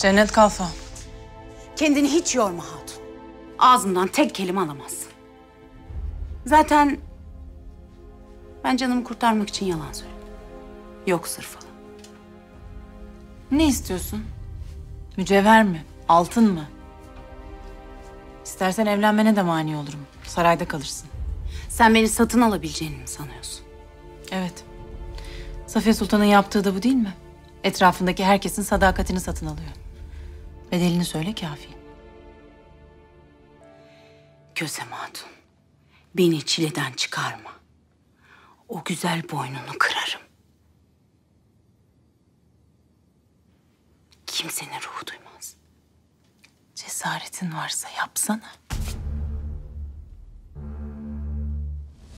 Cennet Kalfa. Kendini hiç yorma hatun. Ağzından tek kelime alamazsın. Zaten ben canımı kurtarmak için yalan söyledim. Yok sır falan. Ne istiyorsun? Mücevher mi? Altın mı? İstersen evlenmene de mani olurum. Sarayda kalırsın. Sen beni satın alabileceğini mi sanıyorsun? Evet. Safiye Sultan'ın yaptığı da bu değil mi? Etrafındaki herkesin sadakatini satın alıyor. Bedelini söyle kafi. Gözem Hatun, beni çileden çıkarma. O güzel boynunu kırarım. Kimsenin ruhu duymaz. Cesaretin varsa yapsana.